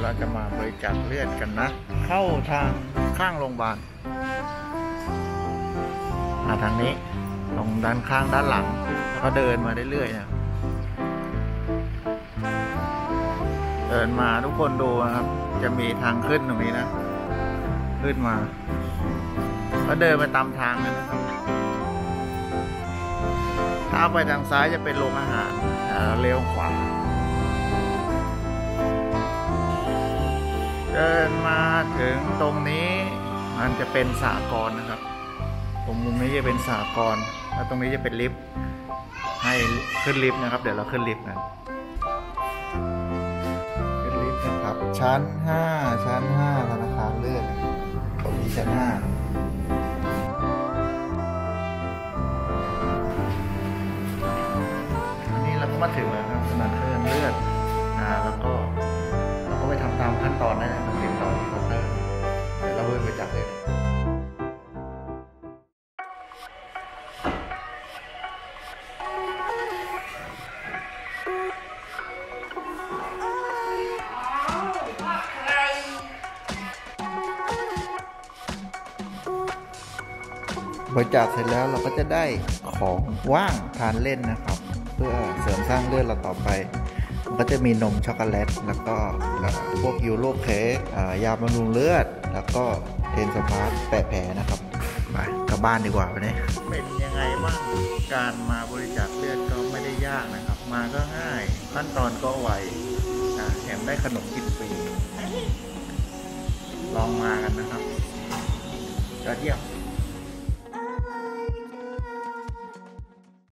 ยวเราจะมาบริจาคเลือดกันนะ เข้าทางข้างโรงพยาบาลมาทางนี้ตรงด้านข้างด้านหลัง แล้วก็เดินมาเรื่อยๆนะเดินมาทุกคนดูนะครับ จะมีทางขึ้นตรงนี้นะ ขึ้นมา ก็เดินไปตามทางเลยนะครับถ้าไปทางซ้ายจะเป็นโรงอาหารอ่าเลี้ยวขวา ดินมาถึงตรงนี้ มันจะเป็นสากรนะครับ ตรงมุมนี้จะเป็นสากรแล้วตรงนี้จะเป็นลิฟต์ให้ขึ้นลิฟต์นะครับ เดี๋ยวเราขึ้นลิฟต์กันขึ้นลิฟต์นะครับ ชั้น 5 ชั้น 5 ธนาคารเลือดตรงนี้ชั้น5อันนี้เราก็มาถึงแล้วครับสนามเครื่อ บริจาคเสร็จแล้วเราก็จะได้ของว่างทานเล่นนะครับ เพื่อเสริมสร้างเลือดเราต่อไป ก็จะมีนมช็อกโกแลต แล้วก็พวกยูโรเค้กยาบำรุงเลือด แล้วก็เทนสปาร์ตแปะแผลนะครับไปกลับบ้านดีกว่าวันนี้เป็นยังไงบ้างการมาบริจาคเลือดก็ไม่ได้ยากนะครับ มาก็ง่ายขั้นตอนก็ไวแถมได้ขนมกินฟรีลองมากันนะครับยอดเยี่ยม